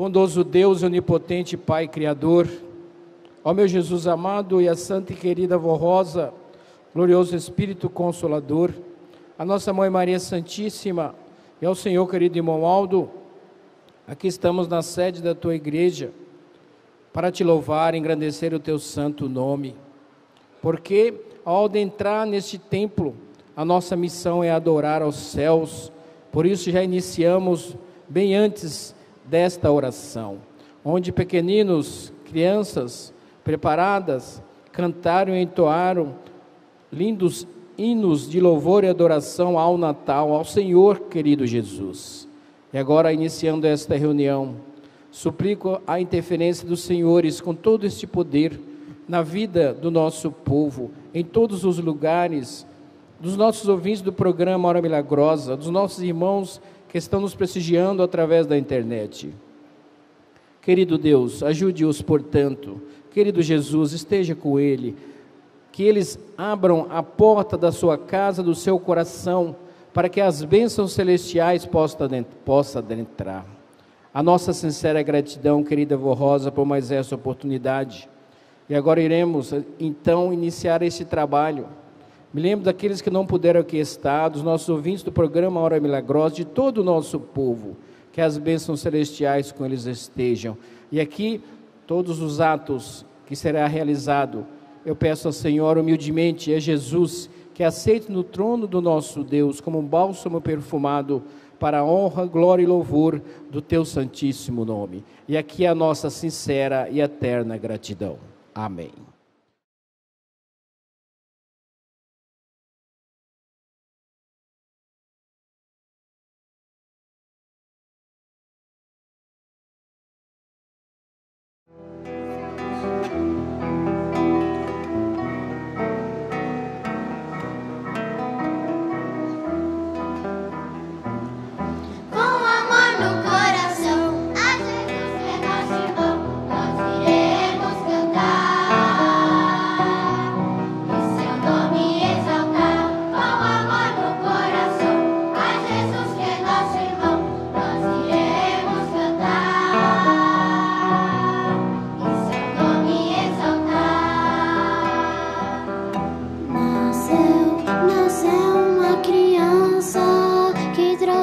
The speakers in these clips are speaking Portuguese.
Bondoso Deus, onipotente Pai Criador, ó meu Jesus amado e a santa e querida Vó Rosa, glorioso Espírito Consolador, a nossa Mãe Maria Santíssima e ao Senhor querido irmão Aldo, aqui estamos na sede da tua igreja para te louvar e engrandecer o teu santo nome, porque ao adentrar neste templo, a nossa missão é adorar aos céus, por isso já iniciamos bem antes desta oração, onde pequeninos, crianças preparadas, cantaram e entoaram lindos hinos de louvor e adoração ao Natal, ao Senhor querido Jesus. E agora, iniciando esta reunião, suplico a interferência dos senhores com todo este poder na vida do nosso povo, em todos os lugares, dos nossos ouvintes do programa Hora Milagrosa, dos nossos irmãos que estão nos prestigiando através da internet. Querido Deus, ajude-os, portanto. Querido Jesus, esteja com ele. Que eles abram a porta da sua casa, do seu coração, para que as bênçãos celestiais possam adentrar. A nossa sincera gratidão, querida Vó Rosa, por mais essa oportunidade. E agora iremos, então, iniciar esse trabalho me lembro daqueles que não puderam aqui estar, dos nossos ouvintes do programa Hora Milagrosa, de todo o nosso povo, que as bênçãos celestiais com eles estejam. E aqui, todos os atos que será realizado, eu peço ao Senhor humildemente, é Jesus, que aceite no trono do nosso Deus como um bálsamo perfumado para a honra, glória e louvor do teu santíssimo nome. E aqui a nossa sincera e eterna gratidão. Amém.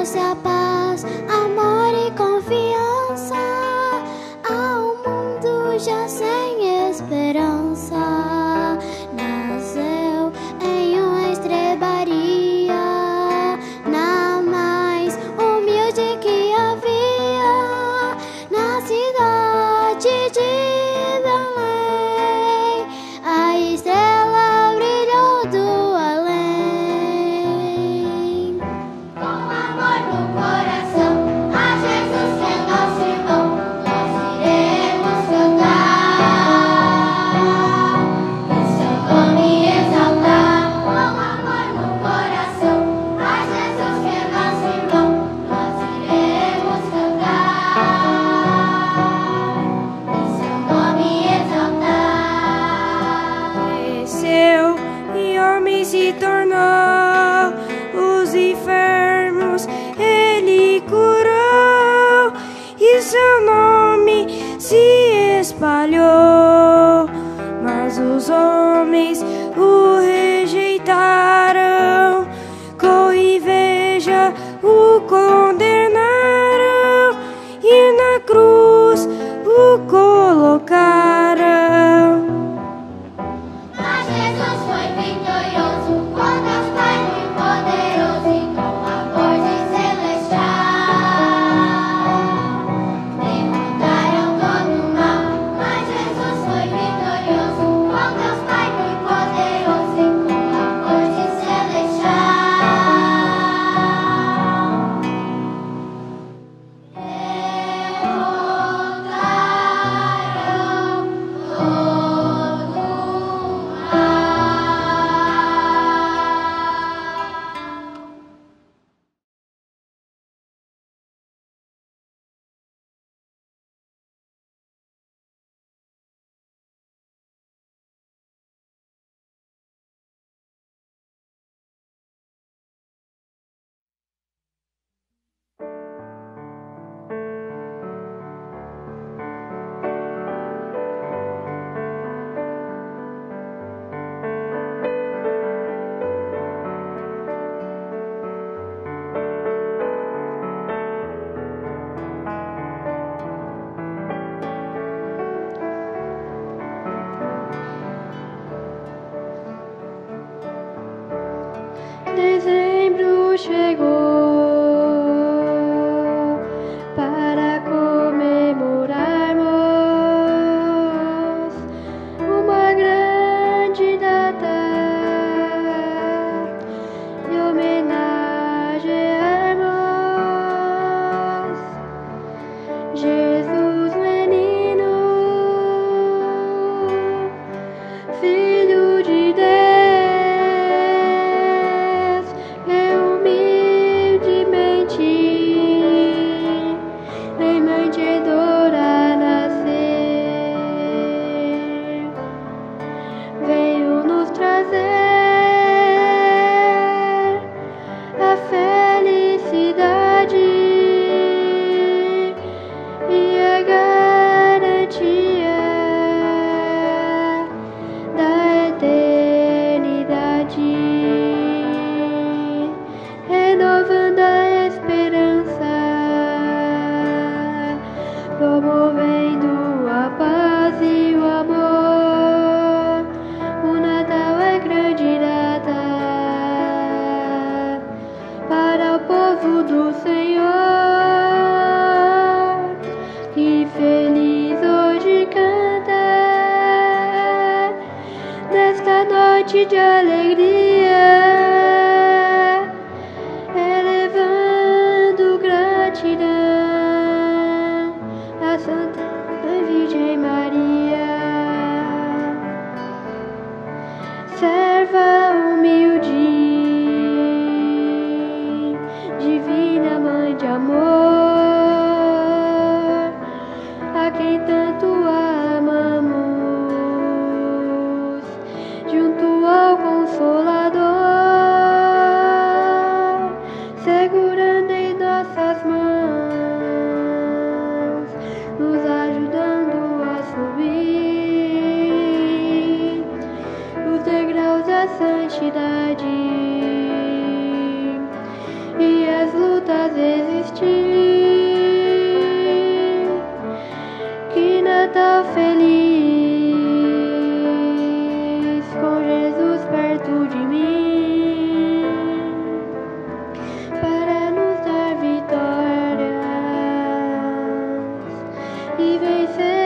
siapa y veces.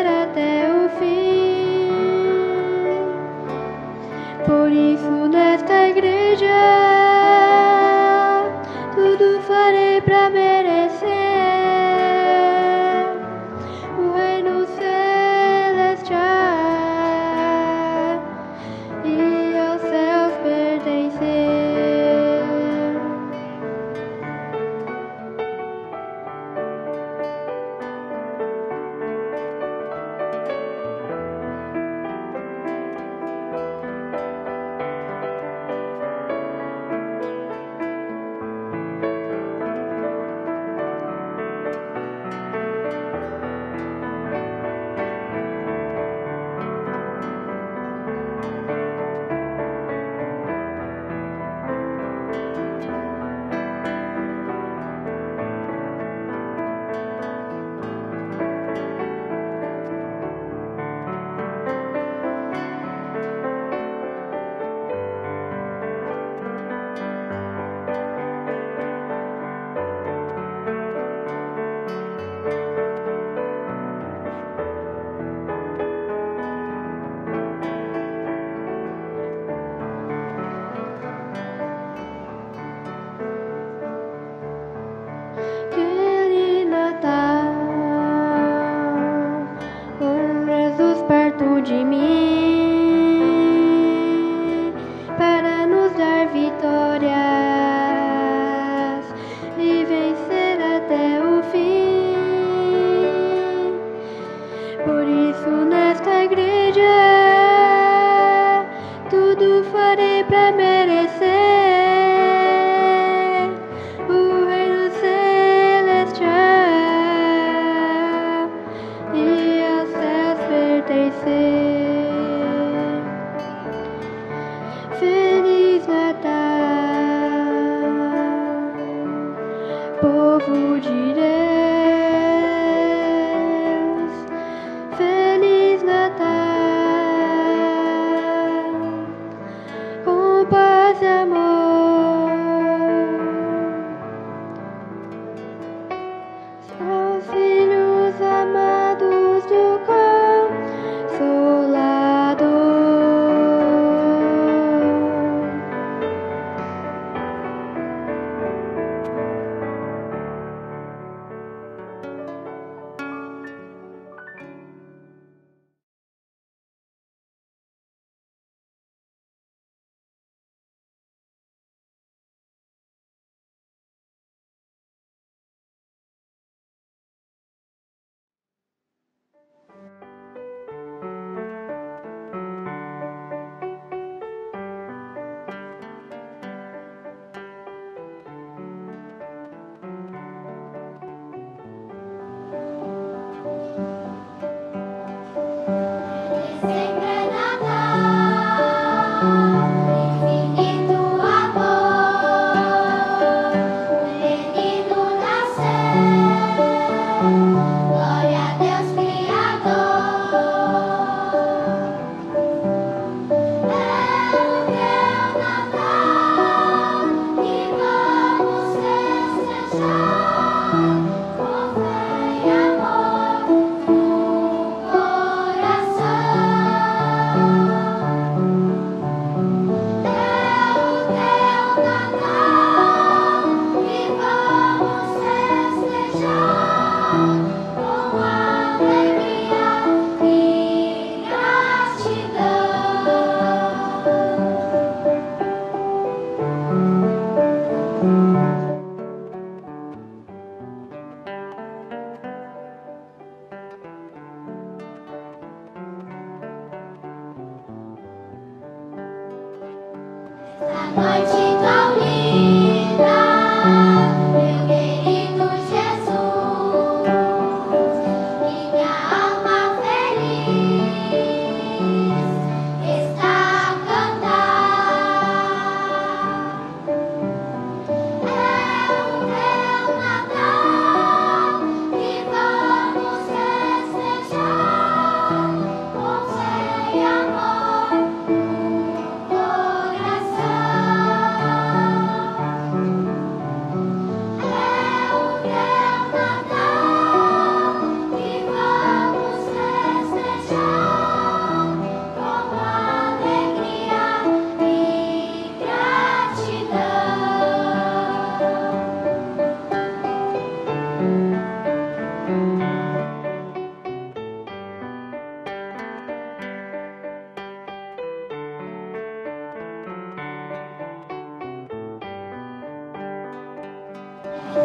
Nessa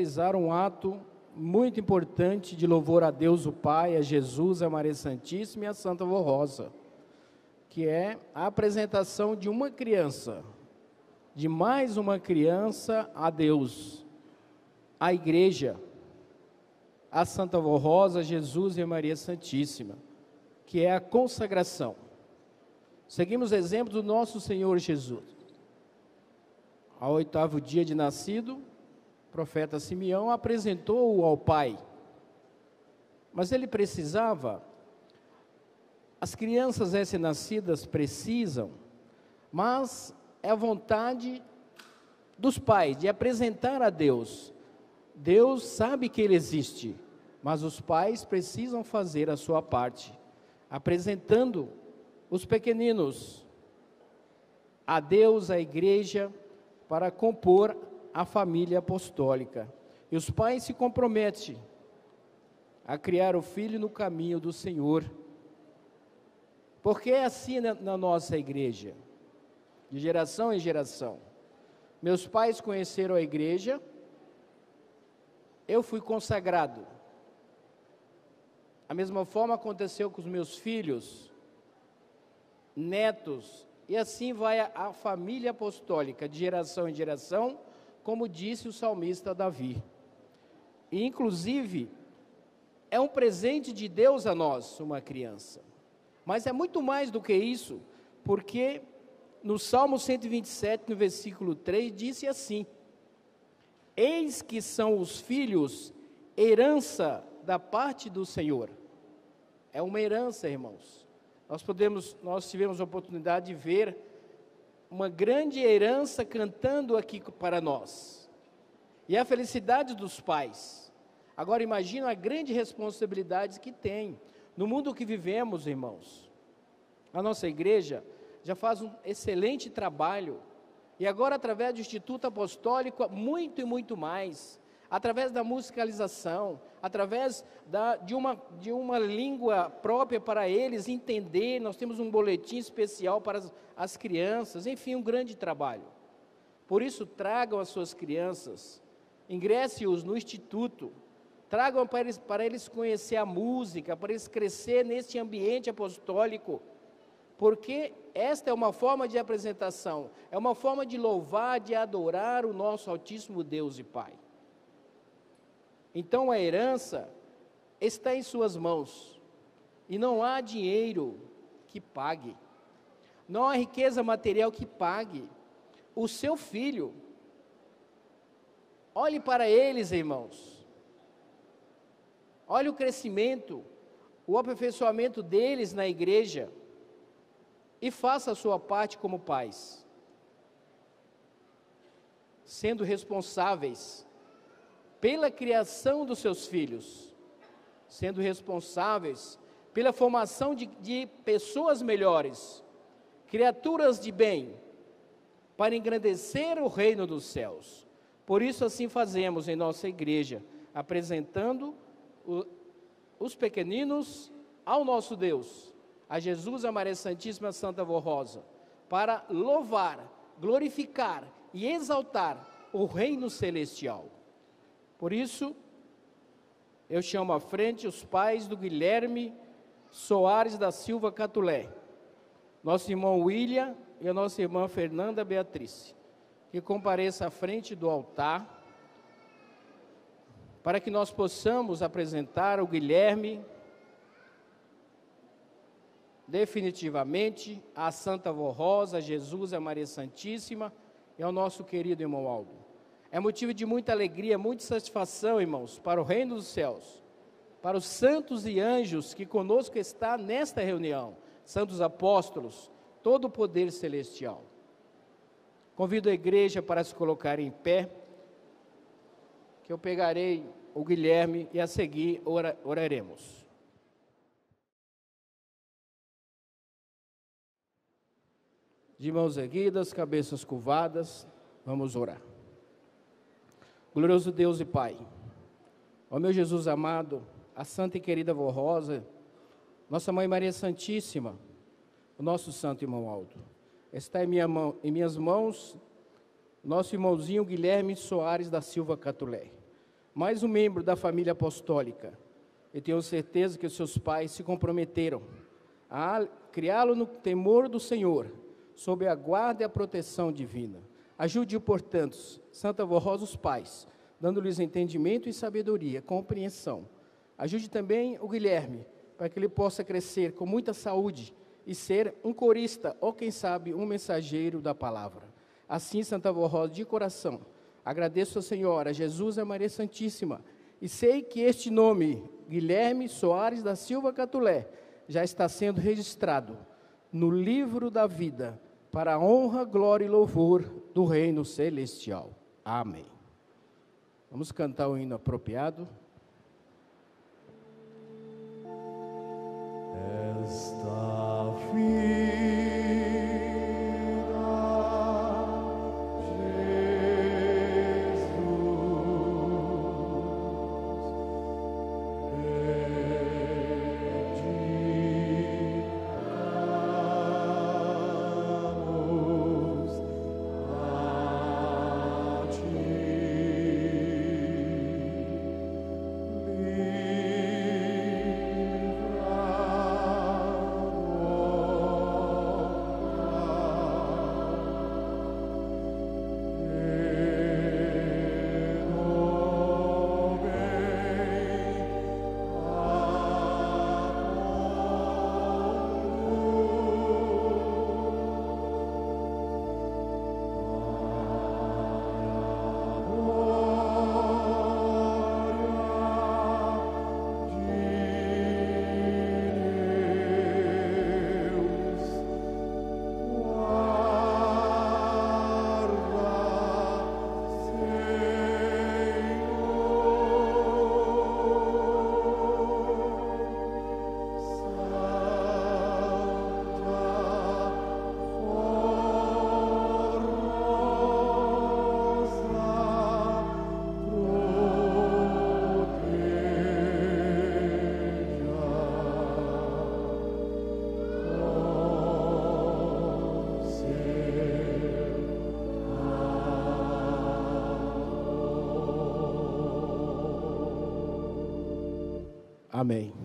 realizar um ato muito importante de louvor a Deus o Pai, a Jesus, a Maria Santíssima e a Santa Vó Rosa, que é a apresentação de uma criança, de mais uma criança a Deus, a igreja, a Santa Vó Rosa, Jesus e a Maria Santíssima, que é a consagração. Seguimos o exemplo do nosso Senhor Jesus. Ao oitavo dia de nascido, profeta Simeão apresentou-o ao pai. Mas ele precisava, as crianças recém-nascidas precisam, mas é a vontade dos pais de apresentar a Deus. Deus sabe que Ele existe, mas os pais precisam fazer a sua parte, apresentando os pequeninos a Deus, a igreja, para compor a família apostólica. E os pais se comprometem a criar o filho no caminho do Senhor. Porque é assim na, nossa igreja, de geração em geração. Meus pais conheceram a igreja, eu fui consagrado. A mesma forma aconteceu com os meus filhos, netos, e assim vai a família apostólica, de geração em geração, como disse o salmista Davi. E, inclusive, é um presente de Deus a nós, uma criança. Mas é muito mais do que isso, porque no Salmo 127, no versículo 3, disse assim: Eis que são os filhos herança da parte do Senhor. É uma herança, irmãos. Nós podemos, nós tivemos a oportunidade de ver uma grande herança cantando aqui para nós. E a felicidade dos pais. Agora imagina a grande responsabilidade que tem no mundo que vivemos, irmãos. A nossa igreja já faz um excelente trabalho e agora, através do Instituto Apostólico, muito e muito mais. Através da musicalização, através da, de, uma, de uma língua própria para eles entender, nós temos um boletim especial para as, as crianças, enfim, um grande trabalho. Por isso, tragam as suas crianças, ingresse-os no Instituto, tragam para eles, para eles conhecer a música, para eles crescer neste ambiente apostólico porque esta é uma forma de apresentação, é uma forma de louvar, de adorar o nosso Altíssimo Deus e Pai. Então a herança está em suas mãos, e não há dinheiro que pague, não há riqueza material que pague. O seu filho, olhe para eles, irmãos, olhe o crescimento, o aperfeiçoamento deles na igreja e faça a sua parte como pais, sendo responsáveis pela criação dos seus filhos, sendo responsáveis pela formação de, de pessoas melhores, criaturas de bem, para engrandecer o reino dos céus. Por isso, assim fazemos em nossa igreja, apresentando o, os pequeninos ao nosso Deus a Jesus, a Maria Santíssima Santa Vó Rosa, para louvar, glorificar e exaltar o reino celestial. Por isso, eu chamo à frente os pais do Guilherme Soares da Silva Catulé, nosso irmão William e a nossa irmã Fernanda Beatriz, que compareça à frente do altar, para que nós possamos apresentar o Guilherme definitivamente à Santa Vó Rosa, a Jesus, a Maria Santíssima e ao nosso querido irmão Aldo. É motivo de muita alegria, muita satisfação, irmãos, para o reino dos céus, para os santos e anjos que conosco está nesta reunião, santos apóstolos, todo o poder celestial. Convido a igreja para se colocar em pé, que eu pegarei o Guilherme e a seguir oraremos. De mãos erguidas, cabeças curvadas, vamos orar. Glorioso Deus e Pai, ó meu Jesus amado, a santa e querida Vó Rosa, nossa Mãe Maria Santíssima, o nosso santo irmão Aldo, está em, minha mão, em minhas mãos nosso irmãozinho Guilherme Soares da Silva Catulé. mais um membro da família apostólica. E tenho certeza que os seus pais se comprometeram a criá-lo no temor do Senhor, sob a guarda e a proteção divina. Ajude-o, portanto, Santa Vorrosa, os pais, dando-lhes entendimento e sabedoria, compreensão. Ajude também o Guilherme, para que ele possa crescer com muita saúde e ser um corista, ou quem sabe, um mensageiro da palavra. Assim, Santa Vorrosa, de coração, agradeço a Senhora, Jesus e a Maria Santíssima, e sei que este nome, Guilherme Soares da Silva Catulé, já está sendo registrado no livro da vida, para a honra, glória e louvor do reino celestial. Amém. Vamos cantar o hino apropriado. Esta vida Amém.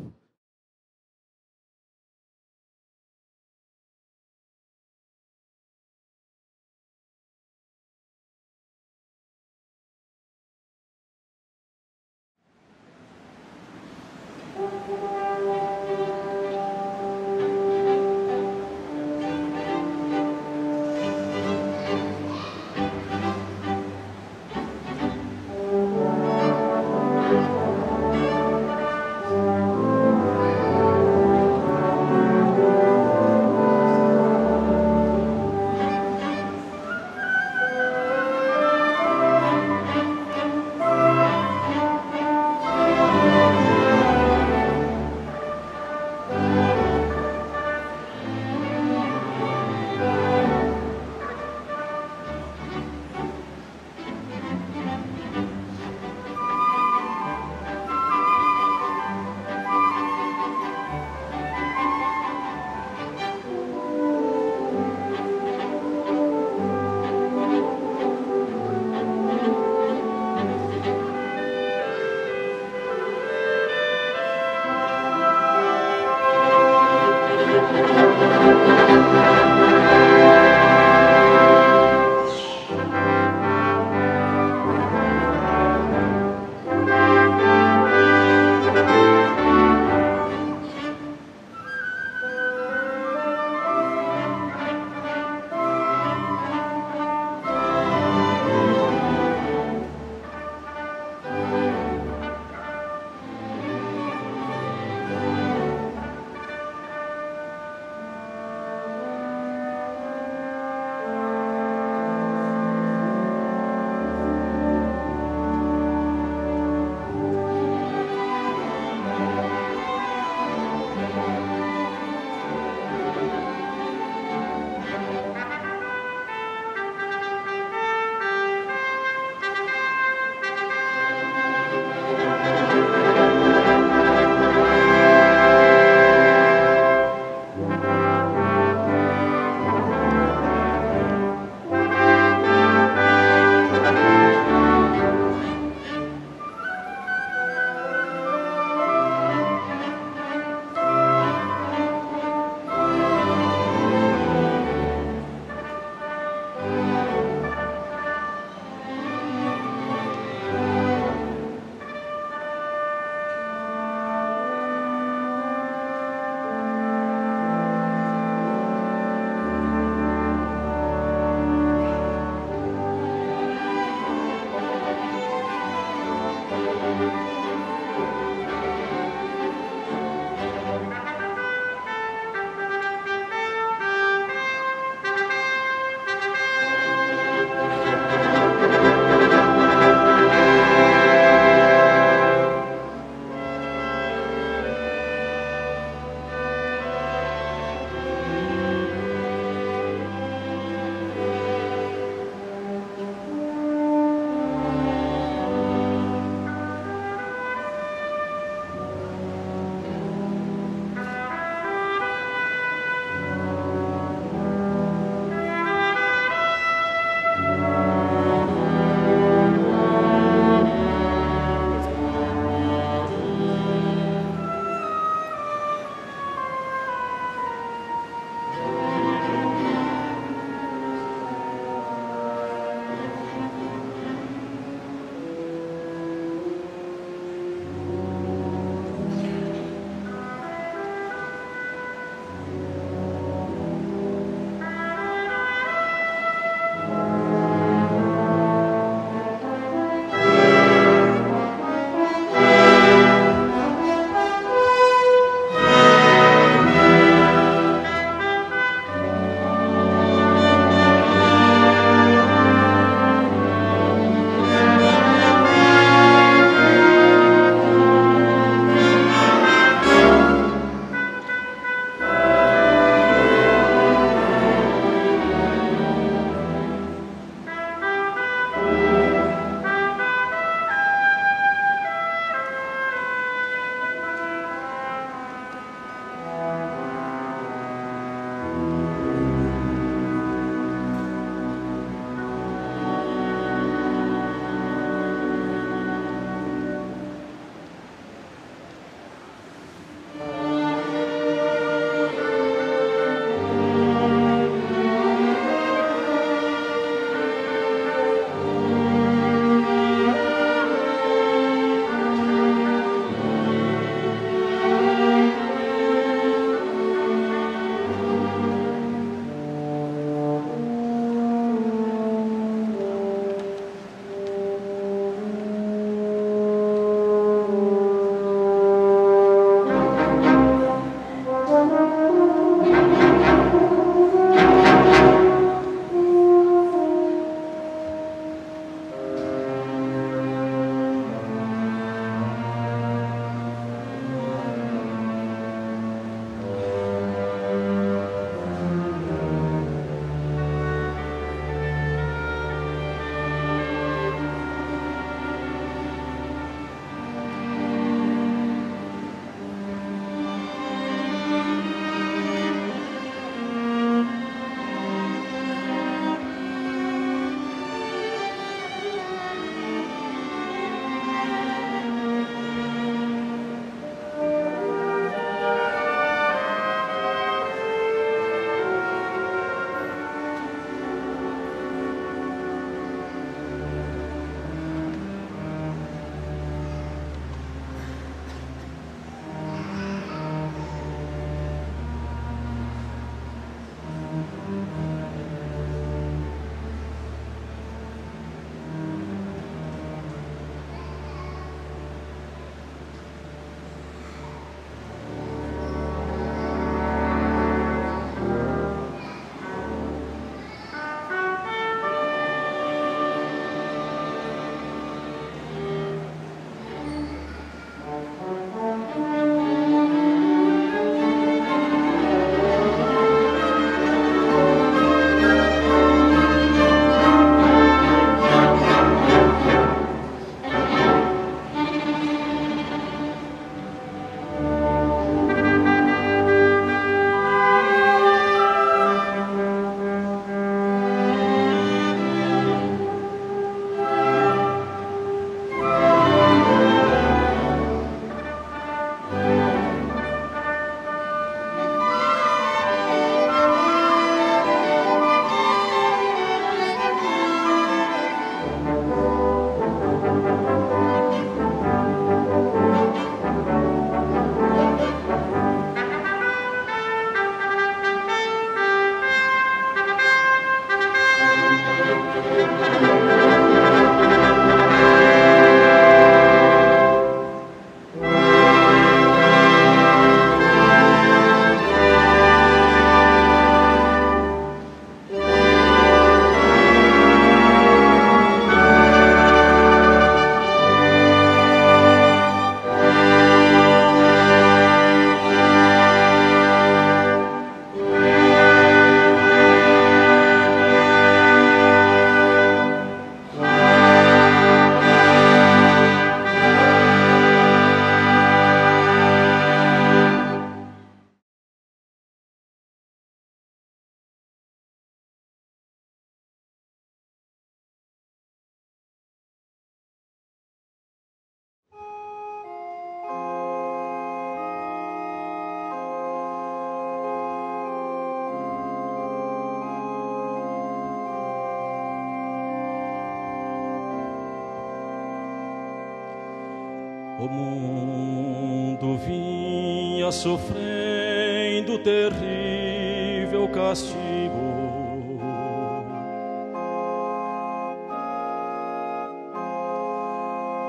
Sofrendo terrível castigo.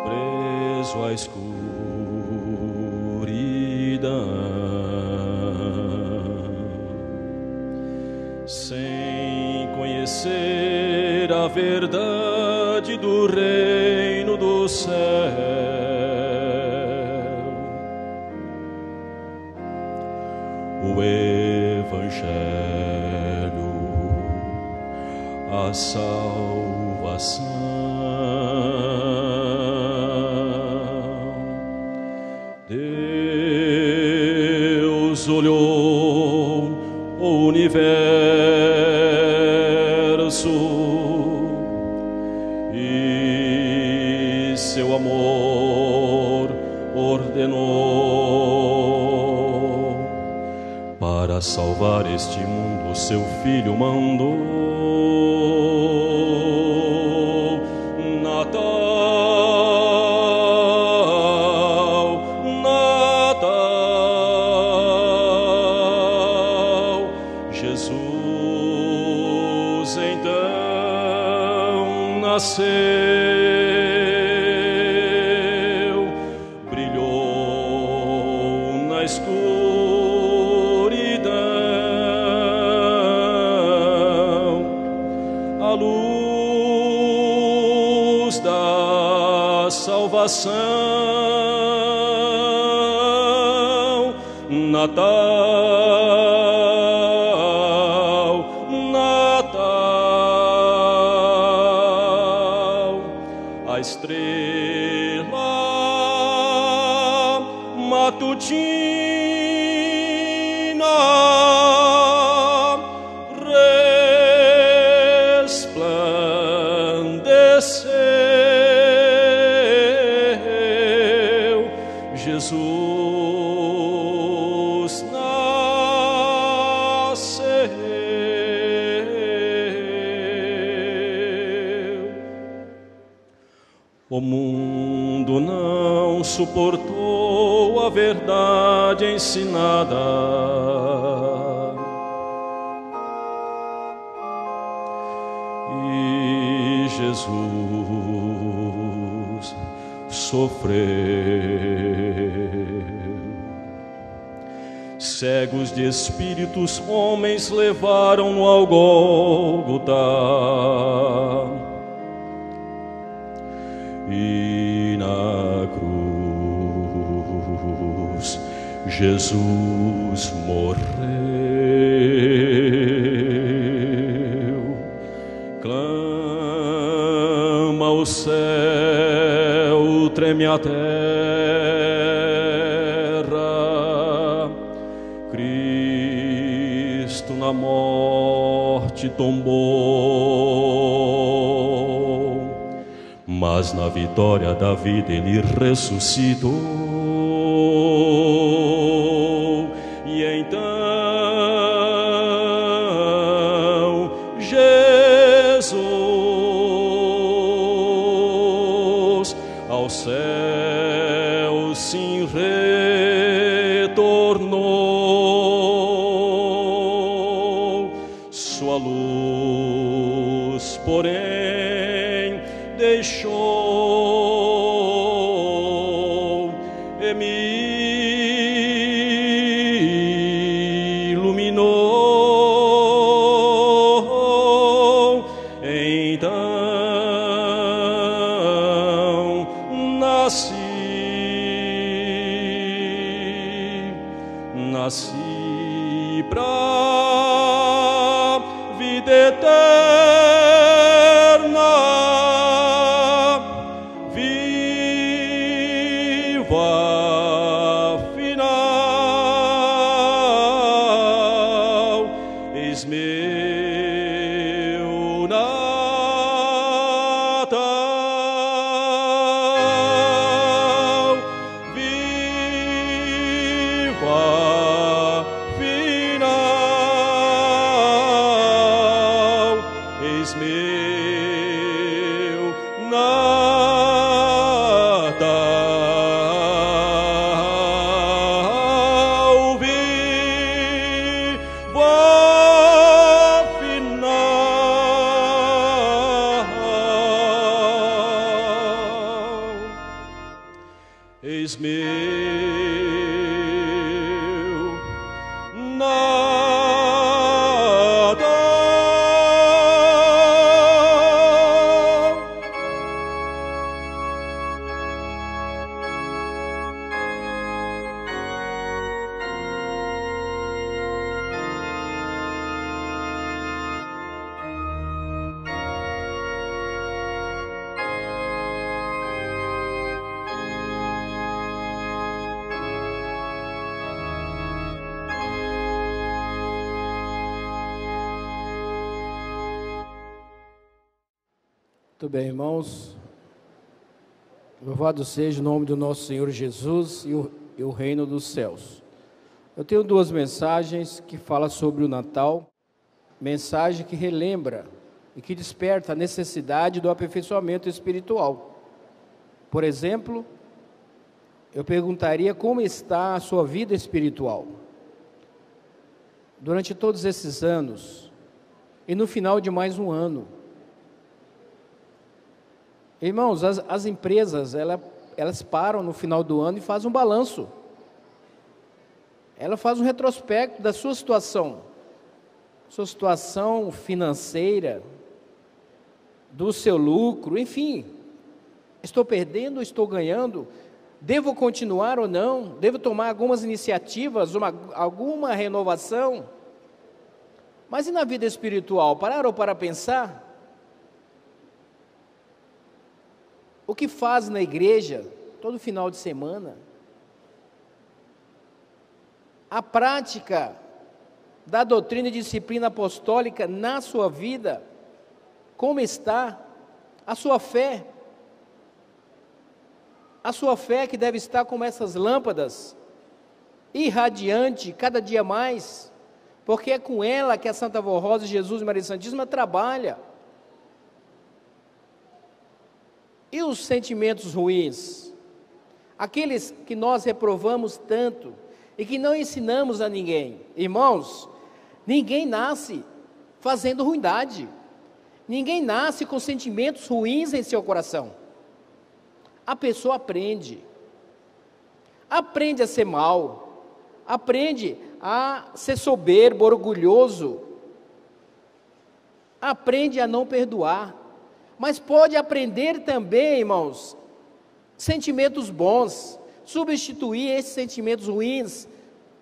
Preso à escuridão, sem conhecer a verdade salvação. Deus olhou o universo e seu amor ordenou para salvar este mundo seu filho mandou resplandeceu, Jesus nasceu. O mundo não suportou a verdade ensinada. Sofreu. Cegos de espíritos, homens levaram-no ao Gólgota. E na cruz Jesus morreu. Tombou mas na vitória da vida ele ressuscitou. Bem, irmãos. Louvado seja o nome do nosso Senhor Jesus e o, e o reino dos céus. Eu tenho duas mensagens que falam sobre o Natal. Mensagem que relembra e que desperta a necessidade do aperfeiçoamento espiritual. Por exemplo, eu perguntaria como está a sua vida espiritual. Durante todos esses anos, e no final de mais um ano. Irmãos, as, as empresas, ela, elas param no final do ano e fazem um balanço. Ela faz um retrospecto da sua situação, sua situação financeira, do seu lucro, enfim. Estou perdendo ou estou ganhando? Devo continuar ou não? Devo tomar algumas iniciativas, uma, alguma renovação? Mas e na vida espiritual? Pararam para pensar? O que faz na igreja todo final de semana? A prática da doutrina e disciplina apostólica na sua vida? Como está a sua fé? A sua fé que deve estar como essas lâmpadas, irradiante cada dia mais porque é com ela que a Santa Vó Rosa, Jesus e Maria Santíssima trabalha. E os sentimentos ruins? Aqueles que nós reprovamos tanto e que não ensinamos a ninguém. Irmãos, ninguém nasce fazendo ruindade. Ninguém nasce com sentimentos ruins em seu coração. A pessoa aprende. Aprende a ser mal aprende a ser soberbo, orgulhoso, aprende a não perdoar, mas pode aprender também, irmãos, sentimentos bons, substituir esses sentimentos ruins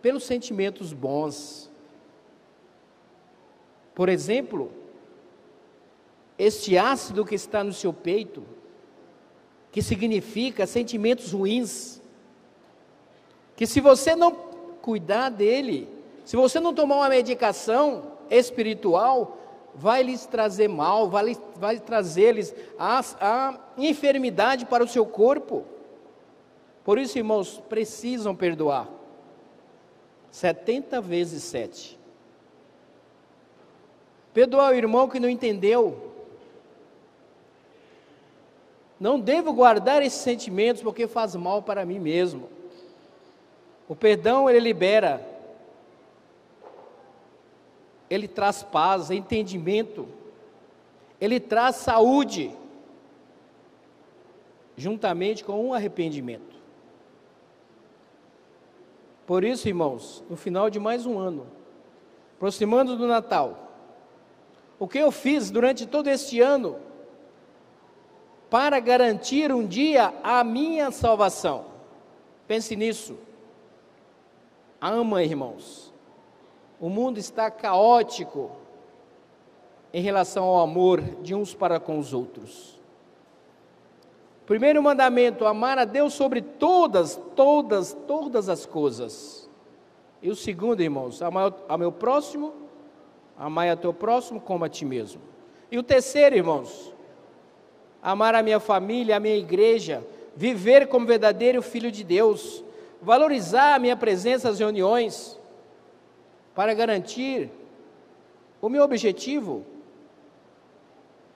pelos sentimentos bons. Por exemplo, este ácido que está no seu peito, que significa sentimentos ruins, que se você não cuidar dele. Se você não tomar uma medicação espiritual, vai lhes trazer mal, vai, vai trazer-lhes a, a enfermidade para o seu corpo. Por isso, irmãos, precisam perdoar. 70 vezes 7. Perdoar o irmão que não entendeu. Não devo guardar esses sentimentos porque faz mal para mim mesmo. O perdão ele libera, ele traz paz, entendimento, ele traz saúde, juntamente com um arrependimento. Por isso, irmãos, no final de mais um ano, aproximando do Natal, o que eu fiz durante todo este ano para garantir um dia a minha salvação? Pense nisso. Ama, irmãos. O mundo está caótico em relação ao amor de uns para com os outros. Primeiro mandamento: amar a Deus sobre todas, todas, todas as coisas. E o segundo, irmãos, amar ao meu próximo, amar a teu próximo como a ti mesmo. E o terceiro, irmãos, amar a minha família, a minha igreja, viver como verdadeiro filho de Deus, valorizar a minha presença às reuniões, para garantir o meu objetivo,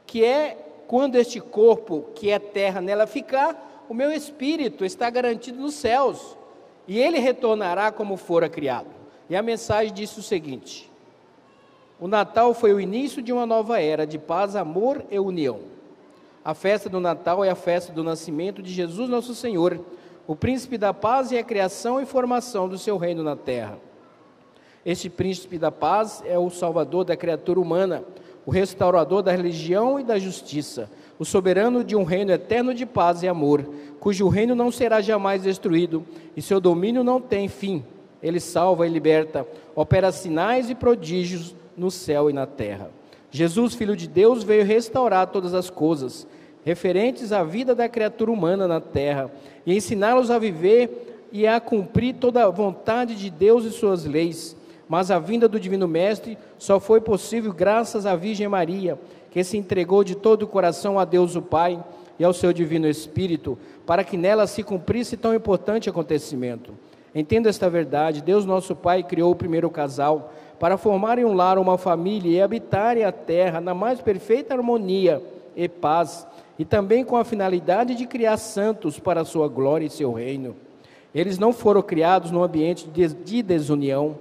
que é quando este corpo, que é terra, nela ficar, o meu espírito está garantido nos céus, e ele retornará como fora criado. E a mensagem disse o seguinte: O Natal foi o início de uma nova era de paz, amor e união. A festa do Natal é a festa do nascimento de Jesus nosso Senhor o príncipe da paz e a criação e formação do seu reino na terra. Este príncipe da paz é o salvador da criatura humana, o restaurador da religião e da justiça, o soberano de um reino eterno de paz e amor, cujo reino não será jamais destruído e seu domínio não tem fim. Ele salva e liberta, opera sinais e prodígios no céu e na terra. Jesus, Filho de Deus, veio restaurar todas as coisas referentes à vida da criatura humana na terra e ensiná-los a viver e a cumprir toda a vontade de Deus e suas leis, Mas a vinda do Divino Mestre só foi possível graças à Virgem Maria, que se entregou de todo o coração a Deus o Pai e ao seu Divino Espírito, para que nela se cumprisse tão importante acontecimento. Entenda esta verdade: Deus, nosso Pai, criou o primeiro casal para formarem um lar, uma família e habitarem a terra na mais perfeita harmonia e paz, e também com a finalidade de criar santos para a sua glória e seu reino. Eles não foram criados num ambiente de desunião,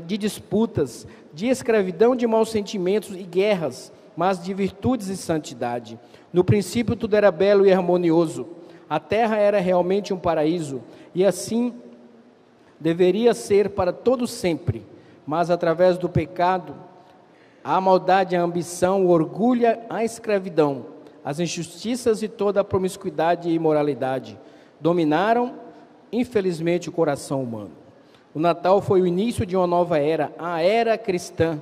de disputas, de escravidão, de maus sentimentos e guerras, mas de virtudes e santidade. No princípio tudo era belo e harmonioso. A terra era realmente um paraíso, e assim deveria ser para todo sempre. Mas através do pecado, a maldade, a ambição, o orgulho, a escravidão, as injustiças e toda a promiscuidade e imoralidade dominaram, infelizmente, o coração humano. O Natal foi o início de uma nova era, a era cristã.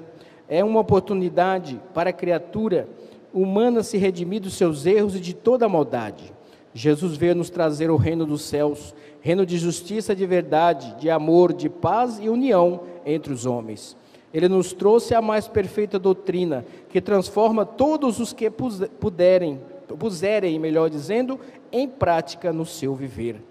É uma oportunidade para a criatura humana se redimir dos seus erros e de toda a maldade. Jesus veio nos trazer o reino dos céus, reino de justiça, de verdade, de amor, de paz e união entre os homens. Ele nos trouxe a mais perfeita doutrina, que transforma todos os que puderem, puserem, melhor dizendo, em prática no seu viver.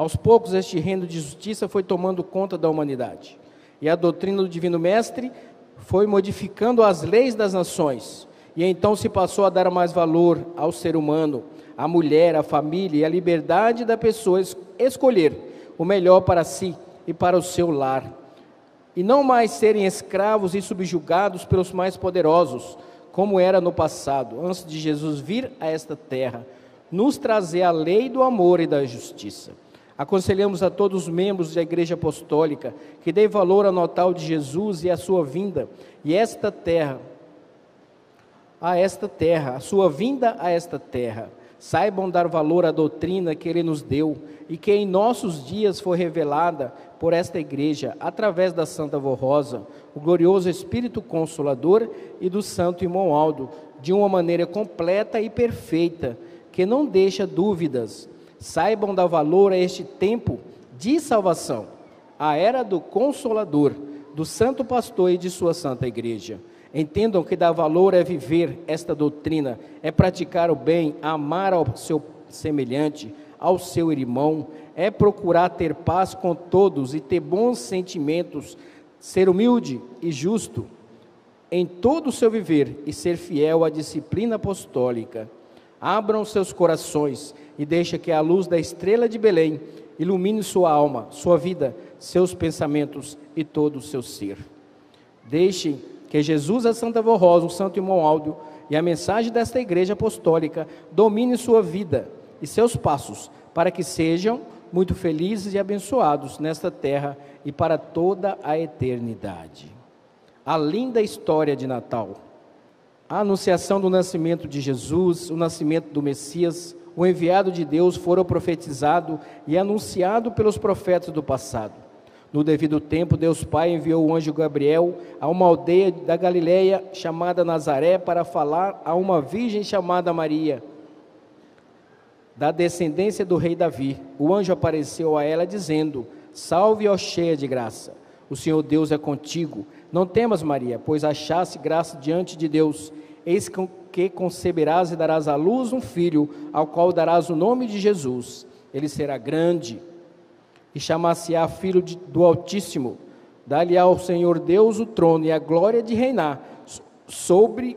Aos poucos, este reino de justiça foi tomando conta da humanidade. E a doutrina do Divino Mestre foi modificando as leis das nações. E então se passou a dar mais valor ao ser humano, à mulher, à família e à liberdade da pessoa escolher o melhor para si e para o seu lar e não mais serem escravos e subjugados pelos mais poderosos, como era no passado, antes de Jesus vir a esta terra, nos trazer a lei do amor e da justiça. Aconselhamos a todos os membros da Igreja Apostólica que dê valor ao Natal de Jesus e à sua vinda, e esta terra, a esta terra, a sua vinda a esta terra. Saibam dar valor à doutrina que ele nos deu e que em nossos dias foi revelada por esta igreja, através da Santa Rosa, o glorioso Espírito Consolador e do Santo Irmão Aldo, de uma maneira completa e perfeita, que não deixa dúvidas. Saibam dar valor a este tempo de salvação, a era do Consolador, do Santo Pastor e de sua Santa Igreja. Entendam que dar valor é viver esta doutrina, é praticar o bem, amar ao seu semelhante, ao seu irmão, é procurar ter paz com todos e ter bons sentimentos, ser humilde e justo em todo o seu viver e ser fiel à disciplina apostólica. Abram seus corações e deixe que a luz da estrela de Belém ilumine sua alma, sua vida, seus pensamentos e todo o seu ser. Deixe que Jesus, a Santa Vorrosa, o Santo Irmão Áudio e a mensagem desta igreja apostólica domine sua vida e seus passos, para que sejam muito felizes e abençoados nesta terra e para toda a eternidade. A linda história de Natal, a anunciação do nascimento de Jesus, o nascimento do Messias, o enviado de Deus foram profetizado e anunciado pelos profetas do passado. No devido tempo, Deus Pai enviou o anjo Gabriel a uma aldeia da Galiléia chamada Nazaré para falar a uma virgem chamada Maria da descendência do rei Davi. O anjo apareceu a ela dizendo: Salve, ó cheia de graça. O Senhor Deus é contigo. Não temas, Maria, pois achaste graça diante de Deus. Eis que conceberás e darás à luz um filho, ao qual darás o nome de Jesus. Ele será grande e chamar-se-á filho de, do Altíssimo. Dá-lhe ao Senhor Deus o trono e a glória de reinar sobre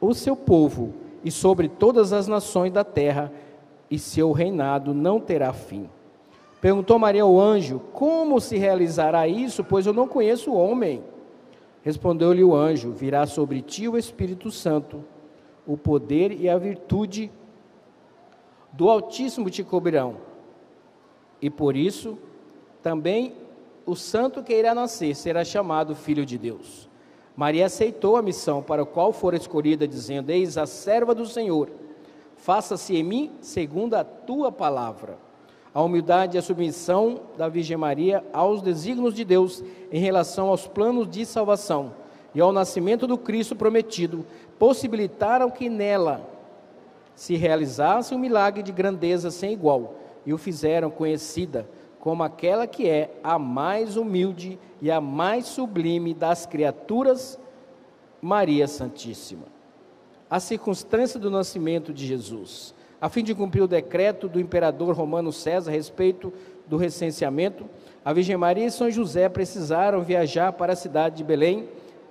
o seu povo e sobre todas as nações da terra e seu reinado não terá fim. Perguntou Maria ao anjo: Como se realizará isso? Pois eu não conheço o homem. Respondeu-lhe o anjo: Virá sobre ti o Espírito Santo, o poder e a virtude do Altíssimo te cobrirão. E por isso também o santo que irá nascer será chamado Filho de Deus. Maria aceitou a missão para a qual fora escolhida, dizendo: Eis a serva do Senhor faça-se em mim segundo a tua palavra. A humildade e a submissão da Virgem Maria aos desígnios de Deus em relação aos planos de salvação e ao nascimento do Cristo prometido possibilitaram que nela se realizasse um milagre de grandeza sem igual e o fizeram conhecida como aquela que é a mais humilde e a mais sublime das criaturas, Maria Santíssima. A circunstância do nascimento de Jesus, a fim de cumprir o decreto do imperador romano César a respeito do recenseamento, a Virgem Maria e São José precisaram viajar para a cidade de Belém,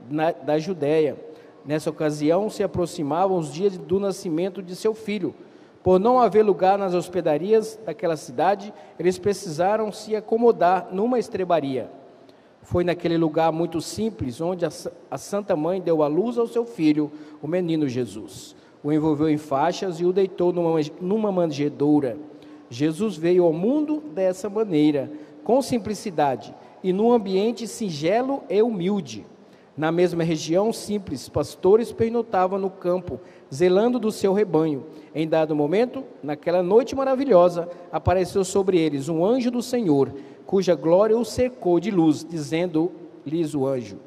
na, da Judéia. Nessa ocasião, se aproximavam os dias do nascimento de seu filho. Por não haver lugar nas hospedarias daquela cidade, eles precisaram se acomodar numa estrebaria. Foi naquele lugar muito simples onde a, a Santa Mãe deu à luz ao seu filho, o menino Jesus. O envolveu em faixas e o deitou numa, manjedoura. Jesus veio ao mundo dessa maneira, com simplicidade e num ambiente singelo e humilde. Na mesma região, simples pastores pernotavam no campo, zelando do seu rebanho. Em dado momento, naquela noite maravilhosa, apareceu sobre eles um anjo do Senhor, cuja glória os cercou de luz, dizendo-lhes o anjo: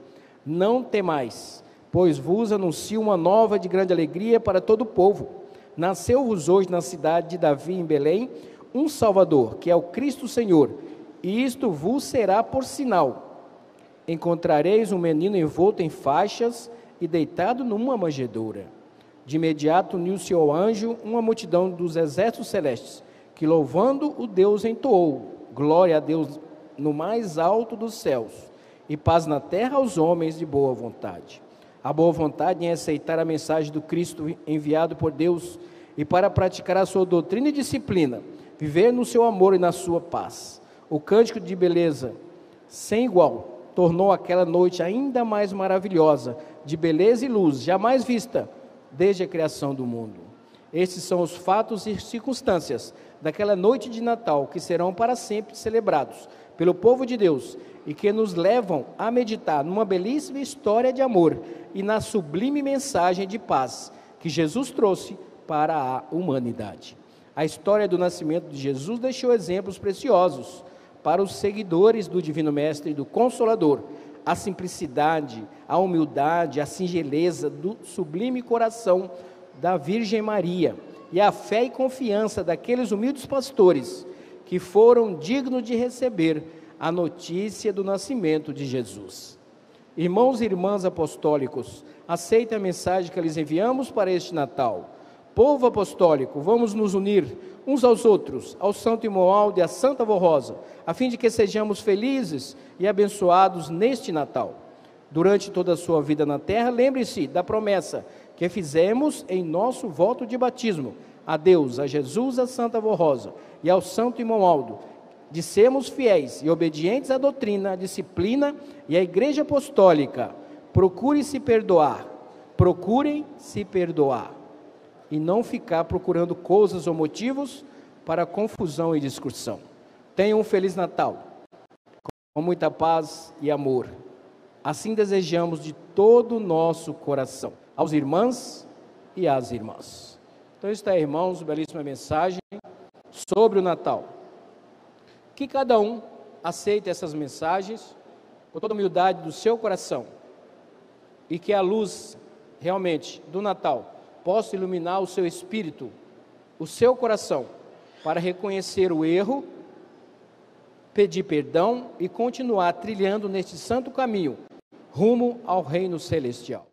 Não temais, pois vos anuncio uma nova de grande alegria para todo o povo. Nasceu-vos hoje na cidade de Davi, em Belém, um Salvador, que é o Cristo Senhor. E isto vos será por sinal encontrareis um menino envolto em faixas e deitado numa manjedoura. De imediato uniu-se ao anjo uma multidão dos exércitos celestes, que louvando o Deus entoou: Glória a Deus no mais alto dos céus, e paz na terra aos homens de boa vontade. A boa vontade em aceitar a mensagem do Cristo enviado por Deus e para praticar a sua doutrina e disciplina, viver no seu amor e na sua paz. O cântico de beleza sem igual tornou aquela noite ainda mais maravilhosa, de beleza e luz, jamais vista desde a criação do mundo. Estes são os fatos e circunstâncias daquela noite de Natal que serão para sempre celebrados pelo povo de Deus e que nos levam a meditar numa belíssima história de amor e na sublime mensagem de paz que Jesus trouxe para a humanidade. A história do nascimento de Jesus deixou exemplos preciosos para os seguidores do Divino Mestre e do Consolador, a simplicidade, a humildade, a singeleza do sublime coração da Virgem Maria e a fé e confiança daqueles humildes pastores que foram dignos de receber a notícia do nascimento de Jesus. Irmãos e irmãs apostólicos, aceitem a mensagem que lhes enviamos para este Natal. Povo apostólico, vamos nos unir uns aos outros, ao Santo Imoaldo e à Santa Vorrosa, a fim de que sejamos felizes e abençoados neste Natal. Durante toda a sua vida na terra, lembre-se da promessa que fizemos em nosso voto de batismo a Deus, a Jesus, a Santa Vorrosa e ao Santo Imoaldo, de sermos fiéis e obedientes à doutrina, à disciplina e à Igreja Apostólica. Procure se perdoar, procurem se perdoar e não ficar procurando coisas ou motivos para confusão e discussão. Tenham um Feliz Natal, com muita paz e amor. Assim desejamos de todo o nosso coração, aos irmãs e às irmãs. Então está, irmãos, belíssima mensagem sobre o Natal. Que cada um aceite essas mensagens com toda a humildade do seu coração e que a luz realmente do Natal possa iluminar o seu espírito, o seu coração, para reconhecer o erro, pedir perdão e continuar trilhando neste santo caminho rumo ao reino celestial.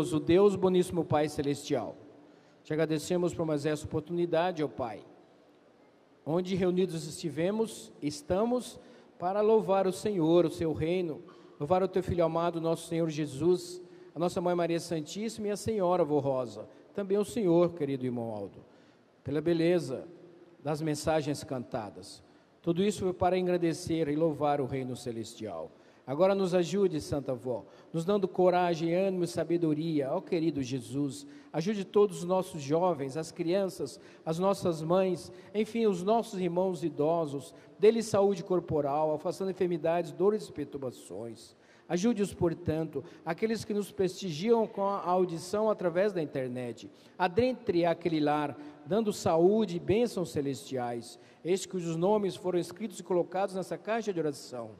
Glorioso Deus, boníssimo Pai Celestial. Te agradecemos por mais essa oportunidade, ó Pai, onde reunidos estivemos, estamos para louvar o Senhor, o seu reino, louvar o teu filho amado, nosso Senhor Jesus, a nossa mãe Maria Santíssima e a Senhora Vô Rosa, também o Senhor, querido irmão Aldo, pela beleza das mensagens cantadas. Tudo isso para agradecer e louvar o reino celestial. Agora nos ajude, Santa Vó, nos dando coragem, ânimo e sabedoria, ó querido Jesus. Ajude todos os nossos jovens, as crianças, as nossas mães, enfim, os nossos irmãos idosos, dê-lhes saúde corporal, afastando enfermidades, dores e perturbações. Ajude-os, portanto, aqueles que nos prestigiam com a audição através da internet. Adentre aquele lar, dando saúde e bênçãos celestiais, estes cujos nomes foram escritos e colocados nessa caixa de oração.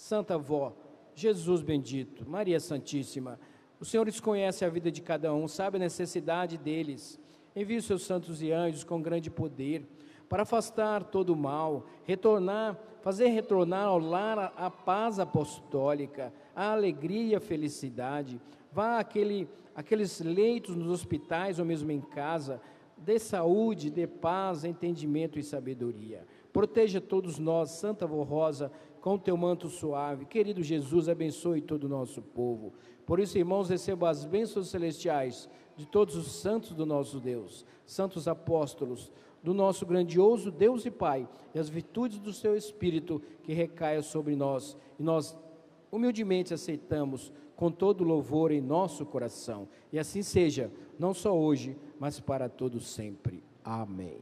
Santa Vó, Jesus bendito, Maria Santíssima, o Senhor desconhece a vida de cada um, sabe a necessidade deles. Envie os seus santos e anjos com grande poder para afastar todo o mal, retornar, fazer retornar ao lar a paz apostólica, a alegria e a felicidade. Vá àquele, àqueles leitos nos hospitais ou mesmo em casa, dê saúde, dê paz, entendimento e sabedoria. Proteja todos nós, Santa Vó Rosa, com o teu manto suave. Querido Jesus, abençoe todo o nosso povo. Por isso, irmãos, recebam as bênçãos celestiais de todos os santos do nosso Deus, santos apóstolos, do nosso grandioso Deus e Pai, e as virtudes do seu Espírito que recaia sobre nós. E nós humildemente aceitamos com todo louvor em nosso coração. E assim seja, não só hoje, mas para todo sempre. Amém.